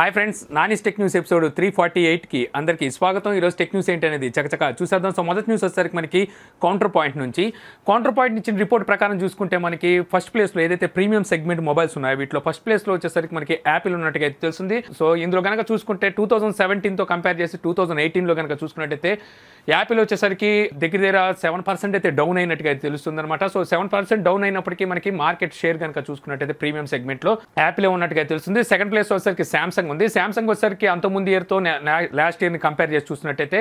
Hi friends Nani's tech news episode three forty ఎయిట్కి అందరికీ స్వాగతం. ఈరోజు టెక్ న్యూస్ ఏంటి అనేది చకచక చూసేద్దాం. సో మొదటి న్యూస్ వచ్చేసరికి మనకి కౌంటర్ పాయింట్ నుంచి. కౌంటర్ పాయింట్ ఇచ్చిన రిపోర్ట్ ప్రకారం చూసుకుంటే మనకి ఫస్ట్ ప్లేస్లో ఏదైతే ప్రీమియం సెగ్మెంట్ మొబైల్స్ ఉన్నాయో వీటిలో ఫస్ట్ ప్లేస్లో వచ్చేసరికి మనకి యాపిల్ ఉన్నట్టుగా అయితే తెలుస్తుంది. సో ఇందులో కనుక చూసుకుంటే టూ థౌసండ్ సెవెంటీన్తో కంపేర్ చేసి టూ థౌసండ్ ఎయిటీన్లో కనుక చూసుకున్నట్టయితే యాపిల్ వచ్చేసరికి దగ్గర దగ్గర సెవెన్ పర్సెంట్ అయితే డౌన్ అయినట్టుగా అయితే తెలుస్తుంది అనమాట సో సెవెన్ పర్సెంట్ డౌన్ అయినప్పటికీ మనకి మార్కెట్ షేర్ కనుక చూసుకున్నట్టయితే ప్రీమియం సెగ్మెంట్లో యాపిల్ ఉన్నట్టుగా తెలుస్తుంది. సెకండ్ ప్లేస్ వచ్చేసరికి శాంసంగ్ ఉంది. శాంసంగ్ వచ్చేసరికి అంత ముందు ఇయర్తో లాస్ట్ ఇయర్ని కంపేర్ చేసి చూసినట్టయితే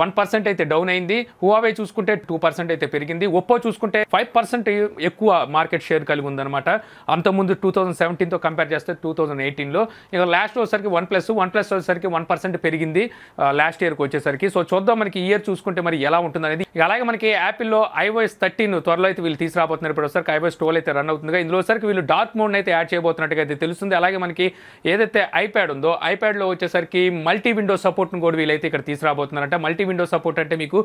వన్ పర్సెంట్ అయితే డౌన్ అయింది. హువావే చూసుకుంటే టూ పర్సెంట్ అయితే పెరిగింది. ఒప్పో చూసుకుంటే ఫైవ్ పర్సెంట్ ఎక్కువ మార్కెట్ షేర్ కలిగి ఉందన్నమాట. అంతకుముందు ముందు టూ థౌసండ్ సెవెంటీన్తో కంపేర్ చేస్తే టూ థౌసండ్ ఎయిటీన్లో ఇక లాస్ట్ వచ్చేసరికి వన్ ప్లస్ వన్ ప్లస్ వచ్చేసరికి వన్ పర్సెంట్ పెరిగింది లాస్ట్ ఇయర్కి వచ్చేసరికి. సో చూద్దాం మనకి ఇయర్ చూసుకుంటే మరి ఎలా ఉంటుందనేది అలాగే మనకి యాపిల్లో ఐఓఎస్ థర్టీన్ త్వరలో అయితే వీళ్ళు తీసుకురాబోతున్నారు. ఇప్పుడు వచ్చరికి ఐఓఎస్ ట్వెల్వ్ అయితే రన్ అవుతుంది ఇందులో వచ్చరికి వీళ్ళు డార్క్ మోడ్ అయితే యాడ్ చేయబోతున్నట్టుగా అయితే తెలుస్తుంది. అలాగే మనకి ఏదైతే ఐ ఐప్యాడ్ ఉందో ఐప్యాడ్లో వచ్చేసరికి మల్టీ విండో సపోర్ట్ను కూడా వీళ్ళైతే ఇక్కడ తీసుకురాబోతున్నారంట. మల్టీ విండో సపోర్ట్ అంటే మీకు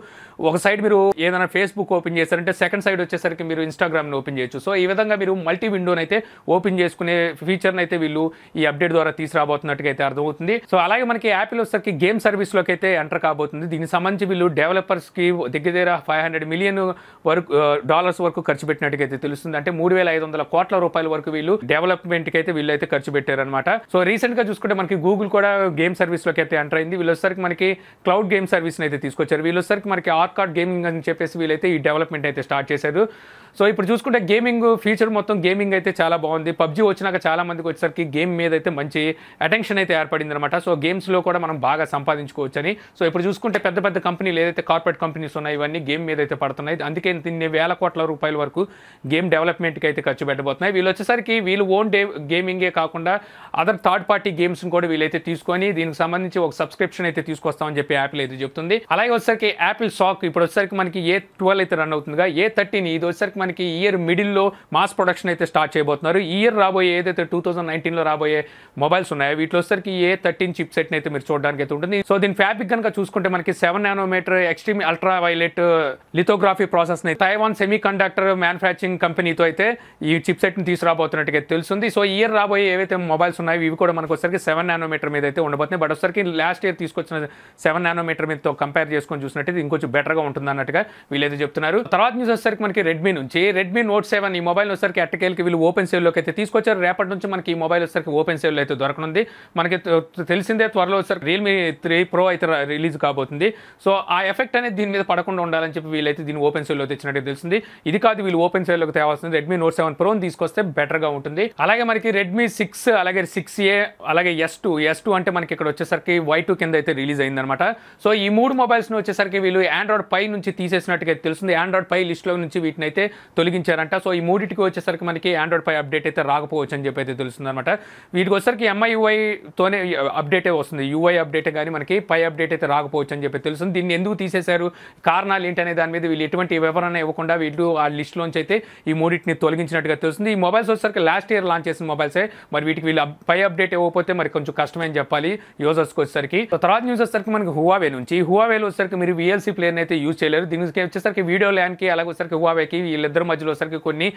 ఒక సైడ్ మీరు ఏదైనా ఫేస్బుక్ ఓపెన్ చేశారంటే సెకండ్ సైడ్ వచ్చేసరికి మీరు ఇన్స్టాగ్రామ్ను ఓపెన్ చేయొచ్చు. సో ఈ విధంగా మీరు మల్టీ విండోని అయితే ఓపెన్ చేసుకునే ఫీచర్ని అయితే వీళ్ళు ఈ అప్డేట్ ద్వారా తీసుకురాబోతున్నట్టుగా అయితే అర్థమవుతుంది. సో అలాగే మనకి యాపిల్ వచ్చేసరికి గేమ్ సర్వీస్లోకి అయితే ఎంటర్ కాబోతుంది. దీనికి సంబంధించి వీళ్ళు డెవలపర్స్కి దగ్గర దగ్గర ఫైవ్ హండ్రెడ్ మిలియన్ వరకు డాలర్స్ వరకు ఖర్చు పెట్టినట్టుగా అయితే తెలుస్తుంది. అంటే మూడు వేల ఐదు వందల కోట్ల రూపాయల వరకు వీళ్ళు డెవలప్మెంట్కి అయితే వీళ్ళు అయితే ఖర్చు పెట్టారనమాట సో రీసెంట్గా చూసుకుంటే మనకి గూగుల్ కూడా గేమ్ సర్వీస్లోకి అయితే ఎంటర్ అయింది. వీళ్ళు వచ్చేసరికి మనకి క్లౌడ్ గేమ్ సర్వీస్ని అయితే తీసుకొచ్చారు. వీళ్ళు వచ్చేసరికి మనకి ఆర్కార్డ్ గేమింగ్ అని చెప్పేసి వీళ్ళైతే ఈ డెవలప్మెంట్ అయితే స్టార్ట్ చేశారు. సో ఇప్పుడు చూసుకుంటే గేమింగ్ ఫీచర్ మొత్తం గేమింగ్ అయితే చాలా బాగుంది. పబ్జీ వచ్చినాక చాలా మందికి వచ్చేసరికి గేమ్ మీద అయితే మంచి అటెన్షన్ అయితే ఏర్పడింది అనమాట సో గేమ్స్లో కూడా మనం బాగా సంపాదించుకోవచ్చు అని సో ఇప్పుడు చూసుకుంటే పెద్ద పెద్ద కంపెనీలు ఏదైతే కార్పొరేట్ కంపెనీస్ ఉన్నాయి ఇవన్నీ గేమ్ మీద అయితే పడుతున్నాయి. అందుకే దీన్ని వేల కోట్ల రూపాయల వరకు గేమ్ డెవలప్మెంట్కి అయితే ఖర్చు పెట్టబోతున్నాయి. వీళ్ళు వచ్చేసరికి వీళ్ళు ఓన్ డే గేమింగే కాకుండా అదర్ థర్డ్ పార్టీ గేమ్స్ని కూడా వీళ్ళైతే తీసుకొని దీనికి సంబంధించి ఒక సబ్స్క్రిప్షన్ అయితే తీసుకొస్తామని చెప్పి యాపిల్ అయితే చెప్తుంది. అలాగే వచ్చేసరికి యాపిల్ సాక్ ఇప్పుడు వచ్చేసరికి మనకి ఏ ట్వెల్వ్ అయితే రన్ అవుతుందిగా ఏ థర్టీన్ ఇది వచ్చేసరికి మనకి ఇయర్ మిడిల్లో మాస్ ప్రొడక్షన్ అయితే స్టార్ట్ చేయబోతున్నారు. ఇయర్ రాబోయే ఏదైతే టూ థౌసండ్ నైన్టీన్లో రాబోయే మొబైల్స్ ఉన్నాయో వీటిలో వచ్చేసరికి ఏ థర్టీన్ చిప్ సెట్ అయితే మీరు చూడడానికి అయితే ఉంటుంది. సో దీని ఫ్యాబ్రిక్ కనుక చూసుకుంటే మనకి seven nanometer extreme ultra violet lithography process Taiwan semi conductor manufacturing కంపెనీతో అయితే ఈ చిప్ సెట్ని తీసుకురాబోతున్నట్టుగా తెలుస్తుంది. సో ఇయర్ రాబోయే ఏవైతే మొబైల్స్ ఉన్నాయో ఇవి కూడా మనకు వచ్చరికి సెవెన్ నానోమీటర్ మీద అయితే ఉండబోతున్నాయి. బట్ వచ్చరికి లాస్ట్ ఇయర్ తీసుకొచ్చిన సెవెన్ నానోమీటర్ మీదతో కంపేర్ చేసుకొని చూసినట్టు ఇంకొంచెం బెటర్గా ఉంటుంది అన్నట్టుగా వీళ్ళైతే చెప్తున్నారు. తర్వాత న్యూస్ వచ్చేసరికి మనకి రెడ్మీ నుంచి రెడ్మీ నోట్ సెవెన్ ఈ మొబైల్ వచ్చేసరికి అట్టకేలకి వీళ్ళు ఓపెన్ సేల్లోకి అయితే తీసుకొచ్చారు. రేపటి నుంచి మనకి ఈ మొబైల్ వచ్చేసరికి ఓపెన్ సేల్ అయితే దొరకనుంది. మనకి తెలిసిందే త్వరలో వచ్చేసరికి రియల్మీ త్రీ ప్రో అయితే రిలీజ్ కాబోతుంది. సో ఆ ఎఫెక్ట్ అనేది దీని మీద పడకుండా ఉండాలని చెప్పి వీళ్ళైతే దీన్ని ఓపెన్ సేల్లో తెచ్చినట్టు తెలిసింది ఇది కాదు వీళ్ళు ఓపెన్ సేల్లోకి తేవాల్సింది. రెడ్మీ నోట్ సెవెన్ ప్రోని తీసుకొస్తే బెటర్గా ఉంటుంది. అలాగే మనకి రెడ్మీ సిక్స్ అలాగే సిక్స్ ఏ అలాగే ఎస్ టూ ఎస్ టూ అంటే మనకి ఇక్కడ వచ్చేసరికి వై టూ కింద అయితే రిలీజ్ అయిందనమాట సో ఈ మూడు మొబైల్స్ని వచ్చేసరికి వీళ్ళు ఆండ్రాయిడ్ పై నుంచి తీసేసినట్టుగా తెలుస్తుంది. ఆండ్రాయిడ్ పై లిస్ట్లో నుంచి వీటిని అయితే తొలగించారంట. సో ఈ మూడింటికి వచ్చేసరికి మనకి ఆండ్రాయిడ్ పై అప్డేట్ అయితే రాకపోవచ్చు అని చెప్పి అయితే తెలుస్తుంది అనమాట వీటికి వచ్చేసరికి ఎంఐయుఐతోనే అప్డేటే వస్తుంది. యూఐ అప్డేట్ కానీ మనకి పై అప్డేట్ అయితే రాకపోవచ్చు అని చెప్పి తెలుస్తుంది. దీన్ని ఎందుకు తీసేశారు? కారణాలు ఏంటనే దాని మీద వీళ్ళు ఎటువంటి వివరణ ఇవ్వకుండా వీళ్ళు ఆ లిస్ట్లోంచి అయితే ఈ మూడింటిని తొలగించినట్టుగా తెలుస్తుంది. ఈ మొబైల్స్ వచ్చేసరికి లాస్ట్ ఇయర్ లాంచ్ చేసిన మొబైల్సే మరి వీటికి వీళ్ళు పై అప్డేట్ ఇవ్వకపోతే మరి కొంచెం కష్టమని అని చెప్పాలి యూజర్స్కి వచ్చేసరికి. తర్వాత న్యూస్ వచ్చేసరికి మనకి హువావే నుంచి. హువావేలో వచ్చేసరికి మీరు విఎల్సీ ప్లేయర్ అయితే యూజ్ చేయలేరు. దీనికి వచ్చేసరికి వీడియో ల్యాన్కి అలాగే వచ్చేసరికి హువావేకి వీళ్ళిద్దరి మధ్యలో వచ్చేసరికి కొన్ని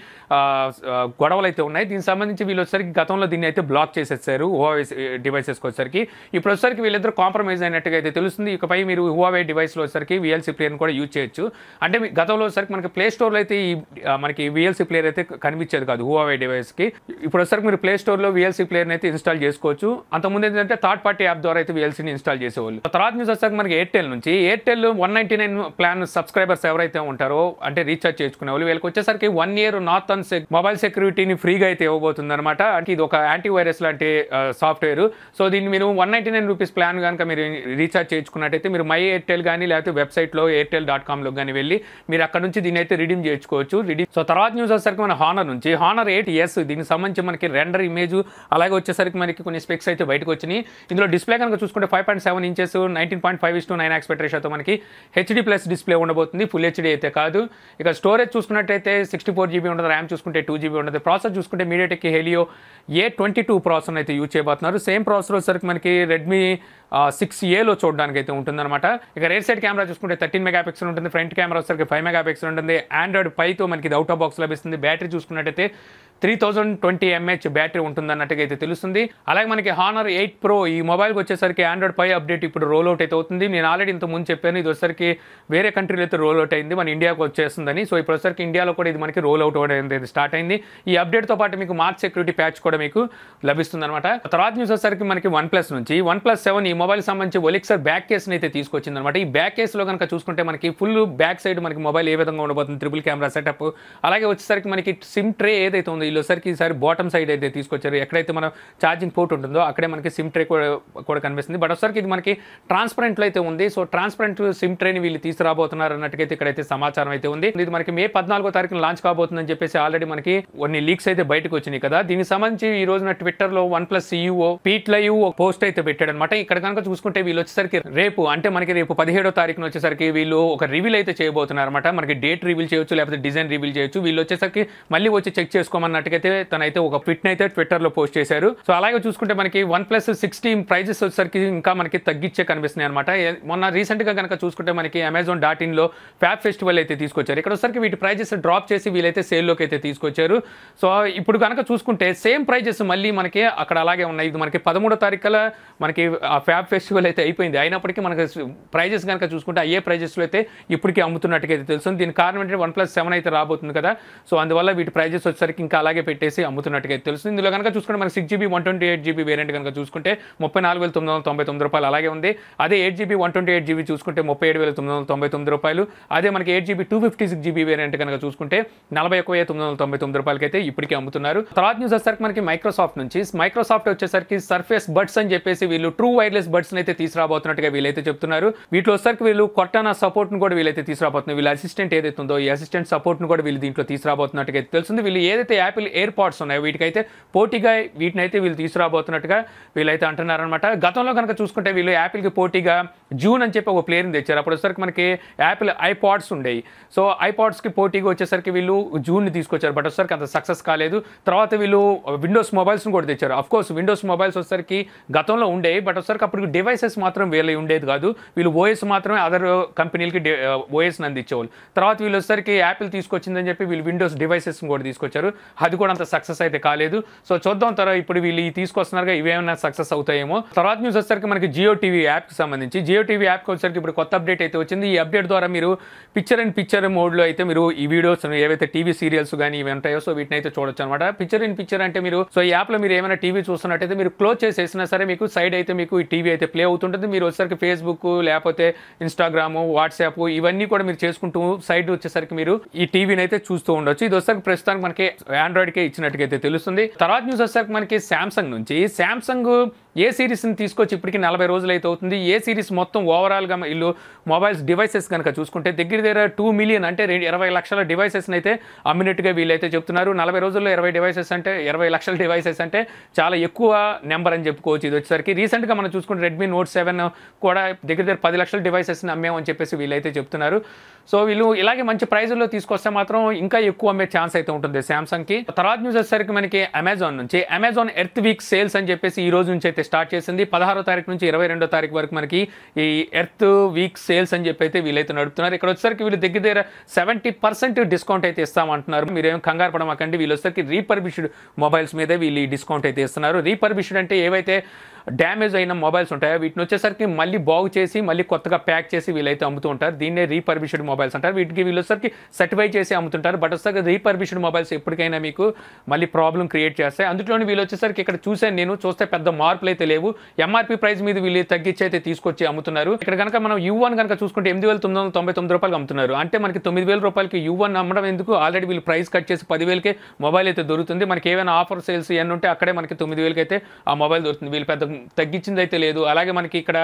గొడవలు అయితే ఉన్నాయి. దీనికి సంబంధించి వీళ్ళు వచ్చేసరికి గతంలో దీన్ని అయితే బ్లాక్ చేసేసారు హువావే డివైసెస్కి వచ్చేసరికి. ఇప్పుడు వచ్చేసరికి వీళ్ళిద్దరు కాంప్రమైజ్ అయినట్టుగా అయితే తెలుస్తుంది. ఇకపై మీరు హువావే డివైస్లో వచ్చేసరికి విఎల్సీ ప్లేయర్ని కూడా యూజ్ చేయొచ్చు. అంటే గతంలో వచ్చేసరికి మనకి ప్లే స్టోర్లో అయితే ఈ మనకి విఎల్సీ ప్లేయర్ అయితే కనిపించేది కాదు హువావే డివైస్కి ఇప్పుడు వచ్చేసరికి మీరు ప్లే స్టోర్లో విఎల్సీ ప్లేయర్ని అయితే ఇన్స్టాల్ చేసుకోవచ్చు. అంతకుముందు ఏంటంటే థర్డ్ పార్టీ యాప్ ద్వారా అయితే విఎల్సీని ఇన్స్టాల్ చేసేవాళ్ళు. తర్వాత న్యూస్ వచ్చేసరికి మనకి ఎయిర్టెల్ నుంచి Airtel one ninety nine plan subscribers ఎవరైతే ఉంటారో అంటే రీఛార్జ్ చేసుకునే వాళ్ళు వీళ్ళకి వచ్చేసరికి one year Norton mobile సెక్యూరిటీని ఫ్రీగా అయితే ఇవ్వబోతుంది అనమాట అంటే ఇది ఒక యాంటీవైరస్ లాంటి సాఫ్ట్వేర్ సో దీన్ని మీరు one ninety nine rupees plan కనుక మీరు రీఛార్జ్ చేయించుకున్నట్టయితే మీరు మై ఎయిర్టెల్ కానీ లేకపోతే వెబ్సైట్లో ఎయిర్టెల్ డాట్ కామ్లో కానీ వెళ్ళి మీరు అక్కడ నుంచి దీన్ని అయితే రిడీమ్ చేసుకోవచ్చు రిడీమ్ సో తర్వాత న్యూస్ వచ్చేసరికి మన హానర్ నుంచి హానర్ ఎయిట్ ఎస్ దీనికి సంబంధించి మనకి రెండర్ ఇమేజ్ అలాగే వచ్చేసరికి మనకి కొన్ని స్పెక్స్ అయితే బయటకు వచ్చినాయి. ఇందులో డిస్ప్లే కనుక చూసుకుంటే five point seven inches nineteen point five is to nine aspect రేషియోతో మనకి హెచ్డి ప్లస్ డిస్ప్లే ఉండబోతుంది. ఫుల్ హెచ్డి అయితే కాదు. ఇక స్టోరేజ్ చూసుకున్నట్టయితే సిక్స్టీ ఫోర్ జీబీ ఉండదు ర్యామ్ చూసుకుంటే టూ జీబీ ఉండదు ప్రాసెస్ చూసుకుంటే MediaTek Helio A twenty two processor అయితే యూజ్ చేయబోతున్నారు. సేమ్ ప్రాసెసర్ వచ్చేసరికి మనకి రెడ్మీ సిక్స్ ఏలో చూడడానికి అయితే ఉంటుందన్నమాట. ఇక రేర్ సైడ్ కెమెరా చూసుకుంటే థర్టీన్ మెగా పిక్సెల్ ఉంటుంది. ఫ్రంట్ కెమెరా వచ్చేసరికి ఫైవ్ మెగా పిక్సెల్ ఉంటుంది ఆండ్రాయిడ్ పైతో మనకి ఇది అవుట్ ఆఫ్ బాక్స్ లభిస్తుంది. బ్యాటరీ చూసుకున్నట్టయితే three thousand twenty mAh battery ఉంటుందన్నట్టుగా అయితే తెలుస్తుంది. అలాగే మనకి హానర్ ఎయిట్ ప్రో ఈ మొబైల్కి వచ్చేసరికి ఆండ్రాయిడ్ పై అప్డేట్ ఇప్పుడు రోల్ అవుట్ అయితే అవుతుంది. నేను ఆల్రెడీ ఇంత ముందు చెప్పాను ఇది వచ్చేసరికి వేరే కంట్రీలో అయితే రోల్ అవుట్ అయింది మన ఇండియాకి వచ్చేస్తుందని. సో ఇప్పుడు వచ్చేసరికి ఇండియాలో కూడా ఇది మనకి రోల్ అవుట్ అనేది స్టార్ట్ అయింది. ఈ అప్డేట్తో పాటు మీకు మార్క్ సెక్యూరిటీ ప్యాచ్ కూడా మీకు లభిస్తుంది అనమాట తర్వాత న్యూస్ వచ్చేసరికి మనకి వన్ ప్లస్ నుంచి. వన్ ప్లస్ సెవెన్ ఈ మొబైల్ సంబంధించి ఒలిక్సర్ బ్యాక్ కేస్ని అయితే తీసుకొచ్చింది అనమాట ఈ బ్యాక్ కేసులో కనుక చూసుకుంటే మనకి ఫుల్ బ్యాక్ సైడ్ మనకి మొబైల్ ఏ విధంగా ఉండబోతుంది? ట్రిపుల్ కెమెరా సెటప్ అలాగే వచ్చేసరికి మనకి సిమ్ ట్రే ఏదైతే ఉందో వీళ్ళు వచ్చేసరికి ఈసారి బాటమ్ సైడ్ అయితే తీసుకొచ్చారు. ఎక్కడైతే మనం ఛార్జింగ్ పోర్ట్ ఉంటుందో అక్కడే మనకి సిమ్ ట్రే కూడా కనిపిస్తుంది. బట్ ఒకసారికి ఇది మనకి ట్రాన్స్పరెంట్లో అయితే ఉంది. సో ట్రాన్స్పరెంట్ సిమ్ ట్రేని వీళ్ళు తీసుకురాబోతున్నారు అన్నట్టుగా ఇక్కడైతే సమాచారం అయితే ఉంది. ఇది మనకి మే పద్నాలుగో తారీఖున లాంచ్ కాబోతుందని చెప్పేసి ఆల్రెడీ మనకి కొన్ని లీక్స్ అయితే బయటకు వచ్చినాయి కదా. దీనికి సంబంధించి ఈ రోజున ట్విట్టర్లో one plus CEO Pete live post అయితే పెట్టాడు అనమాట ఇక్కడ కనుక చూసుకుంటే వీళ్ళు వచ్చేసరికి రేపు అంటే మనకి రేపు పదిహేడో తారీఖున వచ్చేసరికి వీళ్ళు ఒక రివీల్ అయితే చేయబోతున్నారు అనమాట మనకి డేట్ రివీల్ చేయొచ్చు లేకపోతే డిజైన్ రివీల్ చేయొచ్చు. వీళ్ళు వచ్చేసరికి మళ్ళీ వచ్చి చెక్ చేసుకోమన్నట్టుగైతే తనైతే ఒక ట్విట్ అయితే ట్విట్టర్లో పోస్ట్ చేశారు. సో అలాగే చూసుకుంటే మనకి వన్ ప్లస్ సిక్స్టీన్ ప్రైజెస్ వచ్చేసరికి ఇంకా మనకి తగ్గించే కనిపిస్తున్నాయి అనమాట మొన్న రీసెంట్గా కనుక చూసుకుంటే మనకి అమెజాన్ డాట్ ఇన్లో ఫ్యాబ్ ఫెస్టివల్ అయితే తీసుకొచ్చారు. ఇక్కడ వచ్చేసరికి వీటి ప్రైజెస్ డ్రాప్ చేసి వీళ్ళైతే సేల్లోకి అయితే తీసుకొచ్చారు. సో ఇప్పుడు కనుక చూసుకుంటే సేమ్ ప్రైజెస్ మళ్ళీ మనకి అక్కడ అలాగే ఉన్నాయి. ఇది మనకి పదమూడో తారీఖుల మనకి ఆ ఫ్యాబ్ ఫెస్టివల్ అయితే అయిపోయింది. అయినప్పటికీ మనకి ప్రైజెస్ కనుక చూసుకుంటే అయ్యే ప్రైజెస్లో అయితే ఇప్పటికీ అమ్ముతున్నట్టుగా అయితే తెలుస్తుంది. దీని కారణం ఏంటంటే వన్ ప్లస్ సెవెన్ అయితే రాబోతుంది కదా. సో అందువల్ల వీటి ప్రైజెస్ వచ్చేసరికి ఇంకా అలాగే పెట్టేసి అమ్ముతున్నట్టుగా తెలుస్తుంది. ఇందులో కనుక చూసుకుంటే మనకి six GB one twenty eight GB variant కనుక చూసుకుంటే ముప్పై నాలుగు వేల తొమ్మిది వందల తొంభై తొమ్మిది రూపాయలు అలాగే ఉంది. అదే eight GB one twenty eight GB చూసుకుంటే ముప్పై ఏడు వేల తొమ్మిది వందల తొంభై తొమ్మిది రూపాయలు. అదే మనకి eight GB two fifty six GB variant కనుక చూసుకుంటే నలభై ఒక్క వెయ్యి తొమ్మిది వందల తొంభై తొమ్మిది రూపాయలకి అయితే ఇప్పటికే అమ్ముతున్నారు. తర్వాత న్యూస్ వచ్చేసరికి మనకి మైక్రోసాఫ్ట్ నుంచి మైక్రోసాఫ్ట్ వచ్చేసరికి సర్ఫేస్ బడ్స్ అని చెప్పేసి వీళ్ళు ట్రూ వైర్లెస్ బడ్స్ అయితే తీసుకురాబోతున్నట్టుగా వీళ్ళైతే చెప్తున్నారు. వీటిలో వచ్చేసరికి వీళ్ళు కొట్టానా సపోర్ట్ను కూడా వీళ్ళైతే తీసుకురాబోతున్నారు. వీళ్ళ అసిస్టెంట్ ఏదైతే ఉందో ఈ అసిస్టెంట్ సపోర్ట్ను కూడా వీళ్ళు దీంట్లో తీసుకురాబోతున్నట్టుగా అయితే తెలుస్తుంది. వీళ్ళు ఏదైతే యాపిల్ ఎయిర్ పాడ్స్ ఉన్నాయి. వీటికైతే పోటీగా వీటిని అయితే వీళ్ళు తీసుకురాబోతున్నట్టుగా వీళ్ళైతే అంటున్నారనమాట గతంలో కనుక చూసుకుంటే వీళ్ళు యాపిల్కి పోటీగా జూన్ అని చెప్పి ఒక ప్లేయర్ని తెచ్చారు. అప్పుడు వచ్చేసరికి మనకి యాపిల్ ఐపాడ్స్ ఉండేవి సో ఐపాడ్స్కి పోటీగా వచ్చేసరికి వీళ్ళు జూన్ని తీసుకొచ్చారు. బట్ వచ్చేసరికి అంత సక్సెస్ కాలేదు. తర్వాత వీళ్ళు విండోస్ మొబైల్స్ని కూడా తెచ్చారు. అఫ్ కోర్స్ విండోస్ మొబైల్స్ వచ్చేసరికి గతంలో ఉండేవి బట్ వచ్చేసరికి అప్పుడు డివైసెస్ మాత్రం వీళ్ళు ఉండేది కాదు. వీళ్ళు ఓఎస్ మాత్రమే అదర్ కంపెనీలకి ఓఎస్ని అందించేవాళ్ళు. తర్వాత వీళ్ళు వచ్చేసరికి యాపిల్ తీసుకొచ్చిందని చెప్పి వీళ్ళు విండోస్ డివైసెస్ కూడా తీసుకొచ్చారు. అది కూడా అంత సక్సెస్ అయితే కాలేదు. సో చూద్దాం తర్వాత ఇప్పుడు వీళ్ళు ఈ తీసుకొస్తున్నారుగా ఇవేమైనా సక్సెస్ అవుతాయేమో. తర్వాత న్యూస్ వచ్చేసరికి మనకి జియో టీవీ యాప్కి సంబంధించి జియో టీవీ యాప్కి వచ్చేసరికి ఇప్పుడు కొత్త అప్డేట్ అయితే వచ్చింది. ఈ అప్డేట్ ద్వారా మీరు పిక్చర్ అండ్ పిక్చర్ మోడ్లో అయితే మీరు ఈ వీడియోస్ ఏవైతే టీవీ సీరియల్స్ కానీ ఇవి ఉంటాయో సో వీటిని అయితే చూడొచ్చు అనమాట పిక్చర్ ఇన్ పిక్చర్ అంటే మీరు సో ఈ యాప్లో మీరు ఏమైనా టీవీ చూస్తున్నట్టయితే మీరు క్లోజ్ చేసేసినా సరే మీకు సైడ్ అయితే మీకు ఈ టీవీ అయితే ప్లే అవుతుంటుంది. మీరు వచ్చేసరికి ఫేస్బుక్ లేకపోతే ఇన్స్టాగ్రామ్ వాట్సాప్ ఇవన్నీ కూడా మీరు చేసుకుంటూ సైడ్ వచ్చేసరికి మీరు ఈ టీవీని అయితే చూస్తూ ఉండొచ్చు. ఇది వచ్చేసరికి ప్రస్తుతానికి మనకి ఆండ్రాయిడ్కే ఇచ్చినట్టుగా అయితే తెలుస్తుంది. తర్వాత న్యూస్ వచ్చేసరికి మనకి శాంసంగ్ నుంచి. శాంసంగ్ ఏ సిరీస్ని తీసుకొచ్చి ఇప్పటికి నలభై రోజులు అయితే అవుతుంది? ఏ సిరీస్ మొత్తం ఓవరాల్గా వీళ్ళు మొబైల్స్ డివైసెస్ కనుక చూసుకుంటే దగ్గర దగ్గర టూ మిలియన్ అంటే ఇరవై లక్షల డివైసెస్ని అయితే అమ్మినట్టుగా వీళ్ళైతే చెప్తున్నారు. నలభై రోజుల్లో ఇరవై డివైసెస్ అంటే ఇరవై లక్షల డివైసెస్ అంటే చాలా ఎక్కువ నెంబర్ అని చెప్పుకోవచ్చు ఇది వచ్చేసరికి. రీసెంట్గా మనం చూసుకుంటే రెడ్మీ నోట్ సెవెన్ కూడా దగ్గర దగ్గర పది లక్షల డివైసెస్ని అమ్మామని చెప్పేసి వీళ్ళైతే చెప్తున్నారు. సో వీళ్ళు ఇలాగే మంచి ప్రైజుల్లో తీసుకొస్తే మాత్రం ఇంకా ఎక్కువ అమ్మే ఛాన్స్ అయితే ఉంటుంది శాంసంగ్కి తర్వాత న్యూస్ వచ్చేసరికి మనకి అమెజాన్ నుంచి అమెజాన్ ఎర్త్ వీక్ సేల్స్ అని చెప్పేసి ఈ రోజు నుంచి అయితే స్టార్ట్ చేసింది. పదహారో తారీఖు నుంచి ఇరవై రెండో తారీఖు వరకు మనకి ఈ ఎర్త్ వీక్ సేల్స్ అని చెప్పి అయితే వీళ్ళైతే నడుపుతున్నారు. ఇక్కడ వచ్చేసరికి వీళ్ళు దగ్గర దగ్గర సెవెంటీ పర్సెంట్ డిస్కౌంట్ అయితే ఇస్తామంటున్నారు. మీరేం కంగారు పడమాకండి. వీళ్ళు వచ్చేసరికి రీపర్బిష్డ్ మొబైల్స్ మీద వీళ్ళు ఈ డిస్కౌంట్ అయితే ఇస్తున్నారు. రీపర్బిష్డ్ అంటే ఏవైతే డ్యామేజ్ అయిన మొబైల్స్ ఉంటాయి? వీటిని వచ్చేసరికి మళ్ళీ బాగు చేసి మళ్ళీ కొత్తగా ప్యాక్ చేసి వీళ్ళైతే అమ్ముతూ ఉంటారు. దీన్నే రీపర్బిష్డ్ మొబైల్స్ అంటారు. వీటికి వీళ్ళు వచ్చేసరికి సర్టిఫై చేసి అమ్ముతుంటారు. బట్ వచ్చేసరికి రీపర్బిష్డ్ మొబైల్స్ ఎప్పటికైనా మీకు మళ్ళీ ప్రాబ్లం క్రియేట్ చేస్తాయి. అందులోని వీళ్ళు వచ్చేసరికి ఇక్కడ చూసాను నేను. చూస్తే పెద్ద మార్పులు అయితే లేవు. ఎంఆర్పి ప్రైస్ మీద వీళ్ళు తగ్గించి అయితే తీసుకొచ్చి అమ్ముతున్నారు. ఇక్కడ కనుక మనం యూ వన్ కనుక చూసుకుంటే ఎనిమిది వేల తొమ్మిది వందల తొంభై తొమ్మిది రూపాయలు అమ్ముతున్నారు. అంటే మనకి తొమ్మిది వేల రూపాయలకి యూ వన్ అమ్మడం ఎందుకు? ఆల్రెడీ వీళ్ళు ప్రైస్ కట్ చేసి పదివేలకే మొబైల్ అయితే దొరుకుతుంది. మనకి ఏమైనా ఆఫర్ సేల్స్ ఇవన్నీ ఉంటే అక్కడే మనకి తొమ్మిది వేలకి అయితే ఆ మొబైల్ దొరుకుతుంది. వీళ్ళు పెద్ద తగ్గించింది అయితే లేదు. అలాగే మనకి ఇక్కడ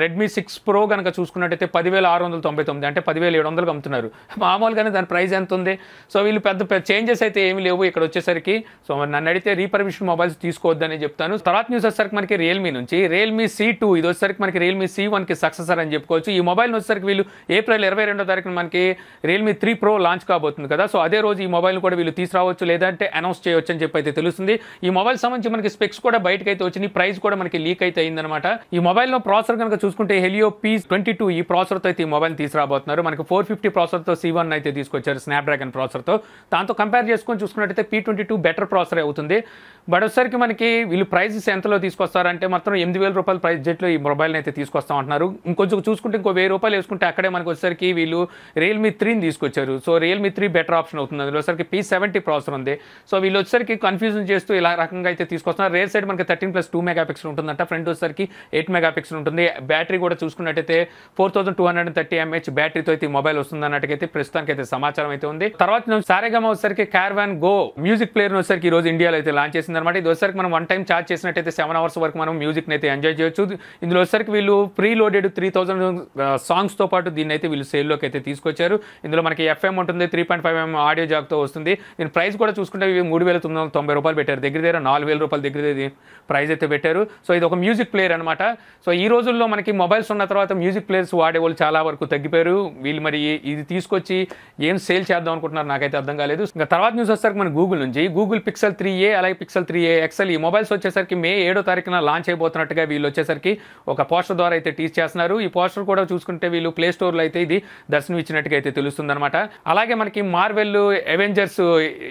రెడ్మీ సిక్స్ ప్రో కనుక చూసుకున్నట్టయితే పదివేల ఆరు వందల తొంభై తొమ్మిది అంటే పదివేల ఏడు వందలకు అమ్ముతున్నారు. మామూలుగానే దాని ప్రైస్ ఎంత ఉంది సో వీళ్ళు పెద్ద పెద్ద చేంజెస్ అయితే ఏమి లేవు ఇక్కడ వచ్చేసరికి. సో నన్ను అడిగితే రీపర్మిషన్ మొబైల్స్ తీసుకోవద్దని చెప్తాను. తర్వాత న్యూస్ వచ్చేసరికి మనకి రియల్మీ నుంచి. రియల్మీ సి టూ ఇది వచ్చేసరికి మనకి రియల్మీ సి వన్కి సక్సెసర్ అని చెప్పుకోవచ్చు. ఈ మొబైల్ వచ్చేసరికి వీళ్ళు ఏప్రిల్ ఇరవై రెండో తారీఖున మనకి రియల్మీ త్రీ ప్రో లాంచ్ కాబోతుంది కదా. సో అదే రోజు ఈ మొబైల్ కూడా వీళ్ళు తీసుకురావచ్చు లేదంటే అనౌన్స్ చేయవచ్చు అని చెప్పి అయితే తెలుస్తుంది. ఈ మొబైల్ సంబంధించి మనకి స్పెక్స్ కూడా బయటకు అయితే వచ్చినాయి. ప్రైస్ కూడా కూడా మనకి లీక్ అయితే అయిందనమాట ఈ మొబైల్లో ప్రాసెసర్ కనుక చూసుకుంటే హెలియో పీ ట్వంటీ టూ ఈ ప్రాసెసర్తో అయితే ఈ మొబైల్ తీసుకురాబోతున్నారు. మనకి ఫోర్ ఫిఫ్టీ ప్రాసెసర్తో సి వన్ అయితే తీసుకొచ్చారు స్నాప్డ్రాగన్ ప్రాసెసర్తో దాంతో కంపేర్ చేసుకొని చూసుకున్నట్టయితే P twenty two better processor అవుతుంది. బట్ ఒకసారికి మనకి వీళ్ళు ప్రైజెస్ ఎంతలో తీసుకొస్తారంటే మాత్రం ఎనిమిది వేల రూపాయల ప్రైస్ జెట్లో ఈ మొబైల్ని అయితే తీసుకొస్తాం అంటున్నారు ఇంకొంచెం చూసుకుంటే ఇంకో వెయ్యి రూపాయలు వేసుకుంటే అక్కడే మనకు వచ్చేసరికి వీళ్ళు రియల్మీ త్రీని తీసుకొచ్చారు. So Realme three better option అవుతుంది. అందులో వచ్చేసరికి పీ సెవెంటీ ప్రాసెసర్ ఉంది. సో వీళ్ళు వచ్చేసరికి కన్ఫ్యూజన్ చేస్తూ ఇలా రకంగా అయితే తీసుకొస్తున్నారు. రేర్ సైడ్ మనకి thirteen plus two mega pixel ఉంటుందంట. ఫ్రంట్ వచ్చేసరికి ఎయిట్ మెగా పిక్సెల్ ఉంటుంది. బ్యాటరీ కూడా చూసుకున్నట్టయితే four thousand two hundred thirty mAh బ్యాటరీతో అయితే ఈ మొబైల్ వస్తుంది అన్నట్టుకైతే ప్రస్తుతానికి అయితే సమాచారం అయితే ఉంది. తర్వాత సారేగమ వచ్చేసరికి క్యార్వాన్ గో మ్యూజిక్ ప్లేయర్ వచ్చేసరికి ఈ రోజు ఇండియాలో అయితే లాంచ్ చేసింది అనమాట ఇది వచ్చేసరికి మనం వన్ టైం ఛార్జ్ చేసినట్టయితే సెవెన్ అవర్స్ వరకు మనం మ్యూజిక్ అయితే ఎంజాయ్ చేయొచ్చు. ఇందులో వచ్చేసరికి వీళ్ళు ప్రీ లోడెడ్ త్రీ థౌసండ్ సాంగ్స్తో పాటు దీన్ని అయితే వీళ్ళు సేల్లోకి అయితే తీసుకొచ్చారు. ఇందులో మనకి ఎఫ్ఎం ఉంటుంది three point five mm audio జాక్తో వస్తుంది. దీని ప్రైస్ కూడా చూసుకుంటే ఇవి మూడు వేల తొమ్మిది వందల తొంభై రూపాయలు పెట్టారు. దగ్గర దగ్గర నాలుగు వేల రూపాయల దగ్గర ప్రైజ్ ప్రైస్ అయితే పెట్టారు. సో ఇది ఒక మ్యూజిక్ ప్లేయర్ అనమాట సో ఈ రోజుల్లో మనకి మొబైల్స్ ఉన్న తర్వాత మ్యూజిక్ ప్లేయర్స్ వాడేవాళ్ళు చాలా వరకు తగ్గిపోయారు. వీళ్ళు మరి ఇది తీసుకొచ్చి ఏం సేల్ చేద్దాం అనుకుంటున్నారు నాకైతే అర్థం కాలేదు. ఇంకా తర్వాత న్యూస్ వచ్చేసరికి మన గూగుల్ నుంచి గూగుల్ పిక్సెల్ త్రీ ఏ అలాగే పిక్సెల్ త్రీ ఏ ఎక్సెల్ ఈ మొబైల్స్ వచ్చేసరికి మే ఏడో తారీఖున లాంచ్ అయిపోతున్నట్టుగా వీళ్ళు వచ్చేసరికి ఒక పోస్టర్ ద్వారా అయితే టీచ్ చేస్తున్నారు. ఈ పోస్టర్ కూడా చూసుకుంటే వీళ్ళు ప్లే స్టోర్లో అయితే ఇది దర్శనం ఇచ్చినట్టుగా అయితే తెలుస్తుంది అనమాట అలాగే మనకి మార్వెల్ అవెంజర్స్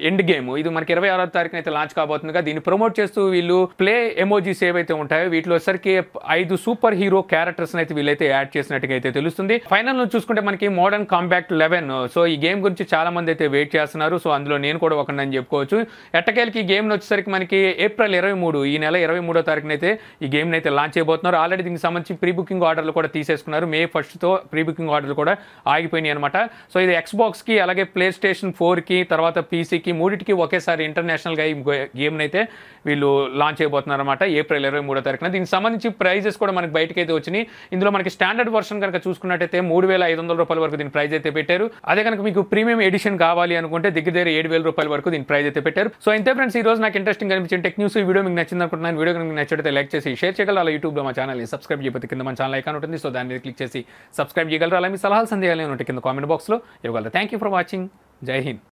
ఎండ్ గేమ్ ఇది మనకి ఇరవై ఆరో తారీఖున అయితే లాంచ్ కాబోతుందిగా. దీన్ని ప్రమోట్ చేస్తూ వీళ్ళు ప్లే ఎమోజీస్ ఏవైతే ఉంటాయో వీటిలో వచ్చరికి ఐదు సూపర్ హీరో క్యారెక్టర్స్ అయితే వీళ్ళైతే యాడ్ చేసినట్టుగా అయితే తెలుస్తుంది. ఫైనల్ నుంచి చూసుకుంటే మనకి మోడర్న్ కాంపాక్ట్ లెవెన్. సో ఈ గేమ్ గురించి చాలా మంది అయితే వెయిట్ చేస్తున్నారు. సో అందులో నేను కూడా ఒకనని చెప్పుకోవచ్చు. ఎట్టకేలకి ఈ గేమ్ వచ్చేసరికి మనకి ఏప్రిల్ ఇరవై మూడు ఈ నెల ఇరవై మూడో తారీఖున అయితే ఈ గేమ్ అయితే లాంచ్ చేయబోతున్నారు. ఆల్రెడీ దీనికి సంబంధించి ప్రీ బుకింగ్ ఆర్డర్లు కూడా తీసేసుకున్నారు. మే ఫస్ట్తో ప్రీ బుకింగ్ ఆర్డర్లు కూడా ఆగిపోయినాయి అనమాట సో ఇది ఎక్స్బాక్స్కి కి అలాగే ప్లే స్టేషన్ ఫోర్కి తర్వాత పీసీకి మూడింటికి ఒకేసారి ఇంటర్నేషనల్గా ఈ గేమ్ని అయితే వీళ్ళు లాంచ్ చేయబోతున్నారు అనమాట ఏప్రిల్ ఇరవై మూడో తారీఖున. దీనికి సంబంధించి ప్రైజెస్ కూడా మనకి బయటకి అయితే వచ్చినాయి. ఇందులో మనకి స్టాండర్డ్ వర్షన్ కనుక చూసుకున్నట్టయితే మూడు వేల ఐదు వందల రూపాయల వరకు దీని ప్రైజ్ అయితే పెట్టారు. అదే కనుక మీకు ప్రీమియం ఎడిషన్ కావాలి అనుకుంటే దగ్గర దగ్గర ఏడు వేల రూపాయల వరకు దీని ప్రైజ్ అయితే పెట్టారు. సో ఇంతే ఫ్రెండ్స్ ఈ రోజు నాకు ఇంట్రెస్టింగ్ అనిపించిన టెక్ న్యూస్ ఈ వీడియో మీకు నచ్చింది అనుకుంటున్నాను వీడియో కనుక నచ్చితే లైక్ చేసి షేర్ చేయగలరు? అలా యూట్యూబ్లో మా ఛానల్ని సబ్స్క్రైబ్ చేయబోతే కింద మన ఛానల్ ఐకాన్ ఉంటుంది. సో దాని మీద క్లిక్ చేసి సబ్స్క్రైబ్ చేయగలరు? అలా మీ సలహాలు సందేహాలు ఉంటే కింద కామెంట్ బాక్స్లో ఇవ్వగలరు? థ్యాంక్ యూ ఫర్ వాచింగ్ జై హింద్.